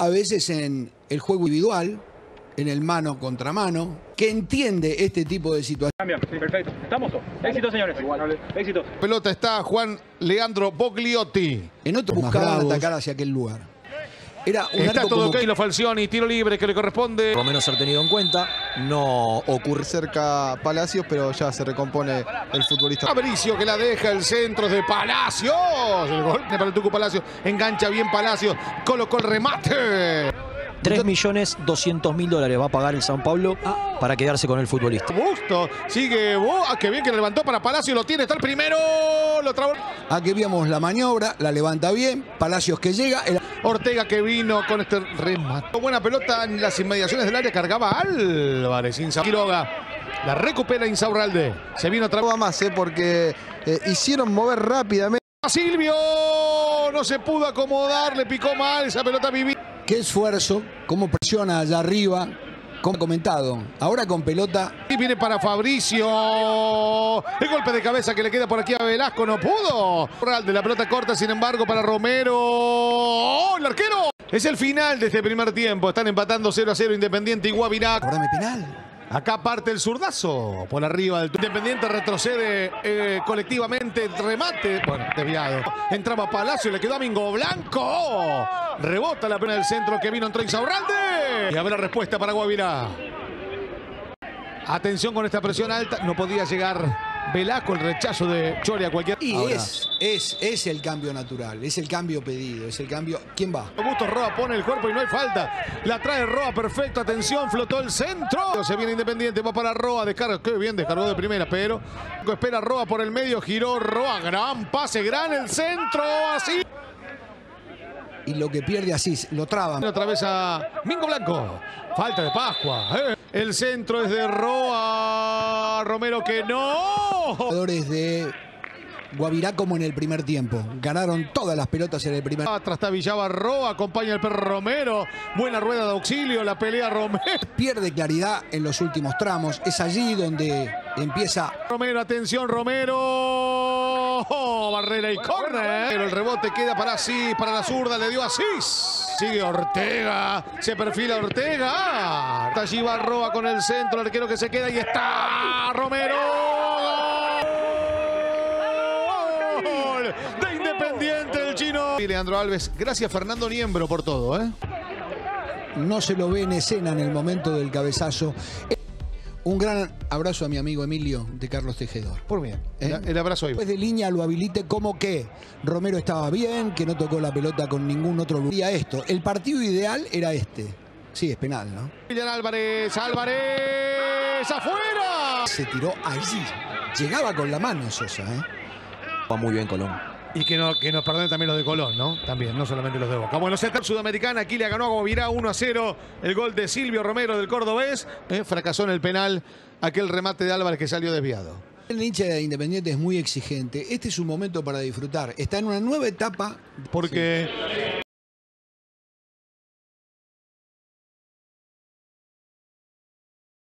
a veces en el juego individual, en el mano contra mano, que entiende este tipo de situaciones. Cambia, sí, perfecto. ¿Estamos? Éxito, señores. Éxito. Pelota está Juan Leandro Bogliotti. En otros buscaban atacar hacia aquel lugar. Era un Está arco todo como- ok, lo Falcioni, tiro libre que le corresponde. Por lo menos ser tenido en cuenta. No ocurre. cerca Palacios, pero ya se recompone el futbolista. Fabricio que la deja, el centro es de Palacios. El golpe para el Tucu Palacios. Engancha bien Palacios. Colocó el remate. 3.200.000 dólares va a pagar el Sao Paulo para quedarse con el futbolista. Busto. Sigue. Bu- Ah, qué bien que le levantó para Palacios. Lo tiene. Está el primero. Lo trabó. Aquí vemos la maniobra, la levanta bien, Palacios que llega, el- Ortega que vino con este remate. Buena pelota en las inmediaciones del área. Cargaba Álvarez. Insa- Quiroga. La recupera Insaurralde. Se vino otra vez. Más, ¿eh? porque eh, hicieron mover rápidamente. Silvio. No se pudo acomodar. Le picó mal esa pelota viví. Qué esfuerzo, cómo presiona allá arriba, como comentado. Ahora con pelota, Y viene para Fabricio. El golpe de cabeza que le queda por aquí a Velasco. No pudo. De la pelota corta, sin embargo, para Romero. ¡Oh, el arquero! Es el final de este primer tiempo. Están empatando 0 a 0 Independiente y Guavirá. penal. Acá parte el zurdazo por arriba del Independiente retrocede eh, colectivamente remate, bueno, desviado. Entraba Palacio, le quedó a Mingo Blanco. Rebota la pena del centro que vino entre Insaurralde. Y habrá respuesta para Guavirá. Atención con esta presión alta. No podía llegar Velasco, el rechazo de Chori a cualquier. Y Ahora. es, es, es el cambio natural, es el cambio pedido, es el cambio. ¿Quién va? Augusto Roa pone el cuerpo y no hay falta. La trae Roa, perfecto. Atención, flotó el centro. Se viene Independiente, va para Roa. Descarga, qué bien, descargó de primera, pero espera Roa por el medio, giró Roa. Gran pase, gran el centro. Así. Y lo que pierde así, lo traban. Otra vez a Mingo Blanco. Falta de Pascua. eh. El centro es de Roa. Romero que no. Jugadores de Guavirá como en el primer tiempo. Ganaron todas las pelotas en el primer Atrás está Villaba Roa, acompaña el perro Romero. Buena rueda de auxilio, la pelea Romero. Pierde claridad en los últimos tramos. Es allí donde empieza Romero, atención, Romero. Oh, barrera y córner. Pero el rebote queda para Asís, para la zurda, le dio Asís. Sigue Ortega, se perfila Ortega. Allí va Roa con el centro, el arquero que se queda y está Romero. Gol de Independiente el chino. Y Leandro Alves, gracias Fernando Niembro por todo, ¿eh? no se lo ve en escena en el momento del cabezazo. Un gran abrazo a mi amigo Emilio de Carlos Tejedor. Por bien. ¿Eh? El, abrazo ahí. Después de línea lo habilite como que Romero estaba bien, que no tocó la pelota con ningún otro lugar. Esto, el partido ideal era este. Sí, es penal, ¿no? William Álvarez, Álvarez, afuera. Se tiró allí. Llegaba con la mano Sosa, ¿eh? Va muy bien Colón. Y que, no, que nos perdonen también los de Colón, ¿no? También, no solamente los de Boca. Bueno, Setup Sudamericana, aquí le ganó a Govirá 1 a 0. El gol de Silvio Romero del Cordobés. Eh, fracasó en el penal aquel remate de Álvarez que salió desviado. El hincha de Independiente es muy exigente. Este es un momento para disfrutar. Está en una nueva etapa. Porque